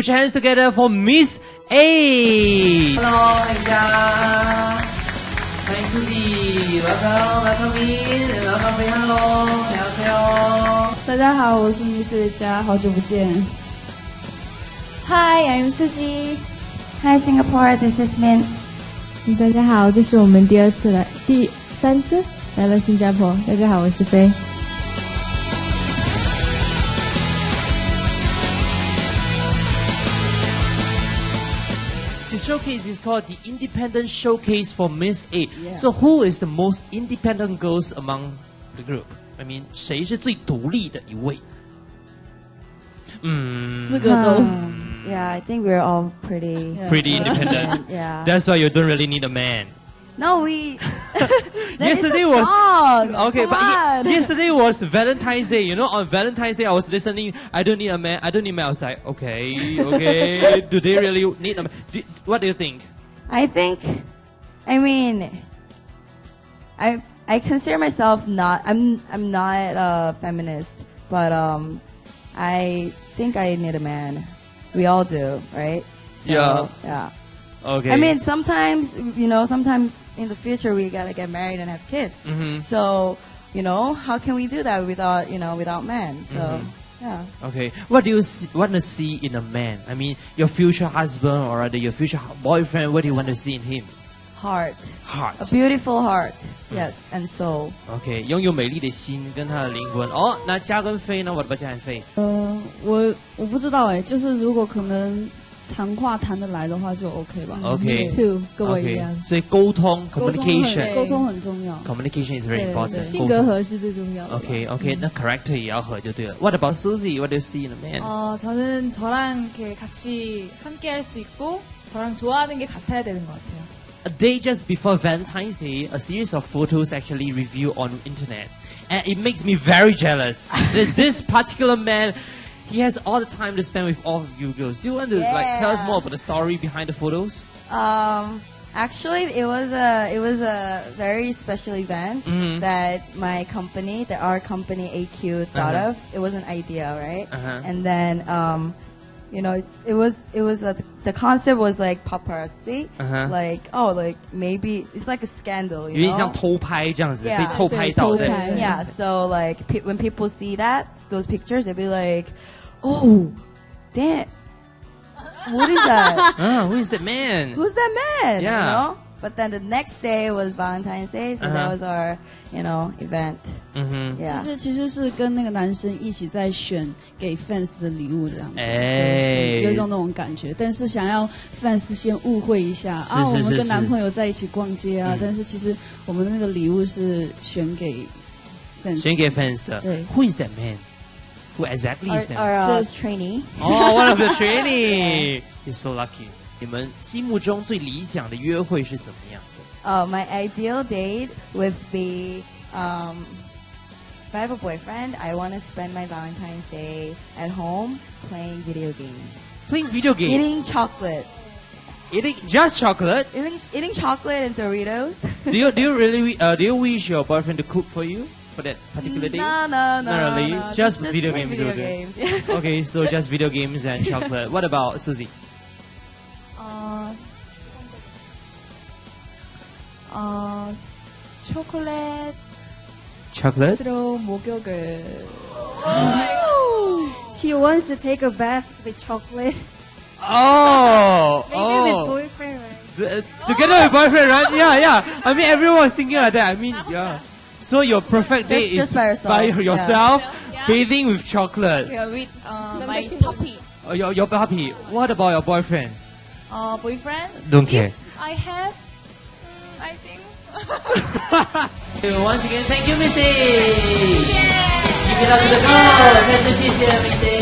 Put your hands together for Miss A. Hello，大家，欢迎出席，Welcome Welcome in Welcome in Hello，你好，Hello。大家好，我是 Miss 佳，好久不见。Hi, I'm Susie Hi Singapore, this is Min. 大家好，这是我们第二次来，第三次来了新加坡。大家好，我是飞。showcase is called the Independent Showcase for Miss A. So who is the most independent girls among the group? I mean，谁是最独立的一位？嗯四个都 Yeah, I think we're all pretty. pretty independent. Yeah. That's why you don't really need a man. no, we. Yesterday was song. okay, Come but on. yesterday was Valentine's Day. You know, on Valentine's Day, I was listening. I don't need a man. I don't need a man. I was like, okay, okay. do they really need a man? Do, what do you think? I think, I mean, I I consider myself not. I'm I'm not a feminist, but um, I think I need a man. We all do, right? Yeah. Yeah. Okay. I mean, sometimes you know, sometimes in the future we gotta get married and have kids. Mhm. So you know, how can we do that without you know without men? So Mhm. yeah. Okay. What do you see, want to see in a man? I mean, your future husband or rather your future boyfriend. What do you want to see in him? Heart, Heart. a beautiful heart, Mm. yes, and soul. OK，拥有美丽的心跟他的灵魂。哦，那嘉跟飞呢？我的不嘉跟飞。呃，我我不知道哎，就是如果可能 谈话谈得来的话就 OK 吧。 OK Two，跟我一 OK，样。所以沟通沟通很 communication 沟通很重要。 communication is very 对 important 对。性格合是最重要的吧。 OK OK，那 character 也要合就对了。What about Susie? What do you see in a man? 어, 저는 저랑 이렇게 같이 함께 할 수 있고 저랑 좋아하는 게 같아야 되는 것 같아요. A day just before Valentine's Day, a series of photos actually reviewed on internet, and it makes me very jealous. There's this particular man. He has all the time to spend with all of you girls. Do you want to like tell us Yeah. more about the story behind the photos? Um, actually, it was a it was a very special event Mhm. that my company, that our company AQ thought Uh-huh. of. It was an idea, right? Uh-huh. And then, um, you know, it's, it was it was a, the concept was like paparazzi, Uh-huh. like oh, like maybe it's like a scandal, 有 you 点像 know? 偷拍这样子， Yeah. 被偷拍到的。对偷拍 Yeah, so like pe- when people see that those pictures, they'll be like, "Oh, damn, what is that? Ah, who is that man? Who's that man?" Yeah. You know. But then the next day was Valentine's Day, so that Uh-huh. was our, you know, event. 嗯哼， Yeah. 其实其实是跟那个男生一起在选给 fans 的礼物这样子，哎对是有一种那种感觉。但是想要 fans 先误会一下啊，我们是是是是跟男朋友在一起逛街啊嗯，但是其实我们的那个礼物是选给 fans。选给 fans 的。对 Who is that man? Who exactly Our, is that? our uh, Just- trainee. Oh, one of the trainee. He's so lucky. 你们心目中最理想的约会是怎么样的？ Uh, my ideal date would be um, if I have a boyfriend, I want to spend my Valentine's Day at home playing video games, Playing video games. eating chocolate, Eating just chocolate. eating, eating chocolate and Doritos. do you do you really uh, do you wish your boyfriend to cook for you for that particular day? No, no, no. Not really. No, just, just, video games. Video games. Okay, so just video games and chocolate. what about Suzy? Uh, uh, chocolate. Chocolate. She wants to take a bath with chocolate. Oh, Maybe oh. with boyfriend, right? Uh, together with boyfriend, right? Yeah, yeah. I mean, everyone was thinking like that. I mean, yeah. So your perfect day just, is by, yourself. by yourself yeah. Bathing with chocolate. Yeah, with uh, my puppy. Oh, your, your puppy. What about your boyfriend? Uh, boyfriend? Don't care. I have, um, I think. Once again, thank you, Miss A. 谢谢。Give it up to the crowd. you Miss A。